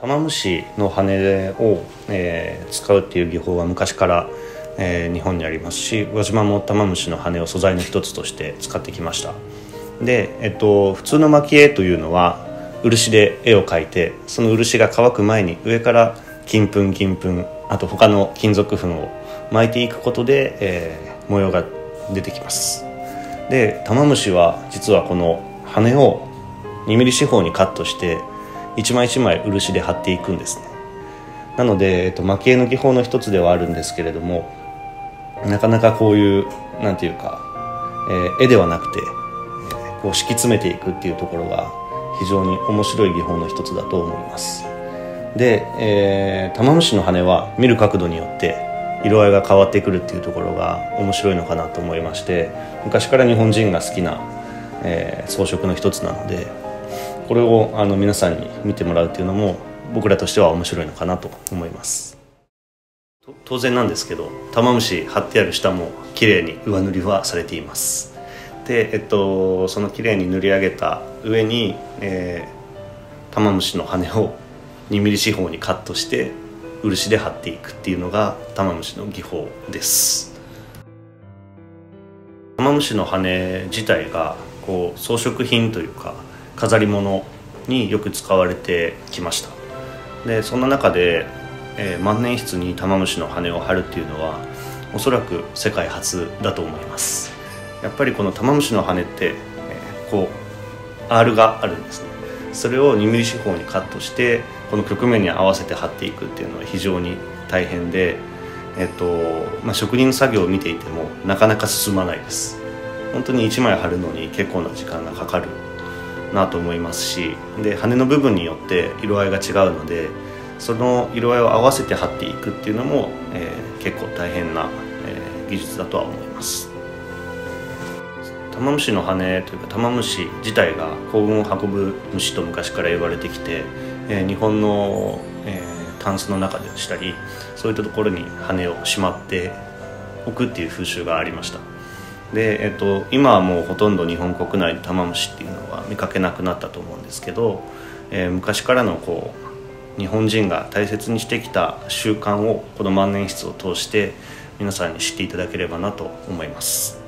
玉虫の羽を、えー、使うっていう技法は昔から、えー、日本にありますし宇和島も玉虫の羽を素材の一つとして使ってきました。で、えっと、普通の蒔絵というのは漆で絵を描いてその漆が乾く前に上から金粉金粉あと他の金属粉を巻いていくことで、えー、模様が出てきます。で玉虫は実はこの羽を2ミリ四方にカットして一枚一枚漆で貼っていくんですね。なので、えっと、蒔絵の技法の一つではあるんですけれどもなかなかこういうなんていうか、えー、絵ではなくて、えー、こう敷き詰めていくっていうところが非常に面白い技法の一つだと思います。で、えー、玉虫の羽は見る角度によって色合いが変わってくるっていうところが面白いのかなと思いまして昔から日本人が好きな、えー、装飾の一つなのでこれをあの皆さんに見てもらうっていうのも僕らとしては面白いのかなと思います。当然なんですけど玉虫貼ってある下も綺麗に上塗りはされています。で、えっと、その綺麗に塗り上げた上に、えー、玉虫の羽を2ミリ四方にカットして漆で貼っていくっていうのが玉虫の技法です。玉虫の羽自体がこう装飾品というか飾り物によく使われてきました。でそんな中で、えー、万年筆に玉虫の羽を貼るっていうのはおそらく世界初だと思います。やっぱりこの玉虫の羽って、えー、こう R があるんですね。それを2ミリ四方にカットしてこの曲面に合わせて貼っていくっていうのは非常に大変で、えっとまあ、職人の作業を見ていてもなかなか進まないです。本当に1枚貼るのに結構な時間がかかるなと思いますしで羽の部分によって色合いが違うのでその色合いを合わせて貼っていくっていうのも、えー、結構大変な、えー、技術だとは思います。玉虫の羽というか玉虫自体が幸運を運ぶ虫と昔から言われてきて、えー、日本の、えー、タンスの中でしたりそういったところに羽をしまっておくっていう風習がありました。で、えっと、今はもうほとんど日本国内で玉虫っていう見かけなくなったと思うんですけど、えー、昔からのこう日本人が大切にしてきた習慣をこの万年筆を通して皆さんに知っていただければなと思います。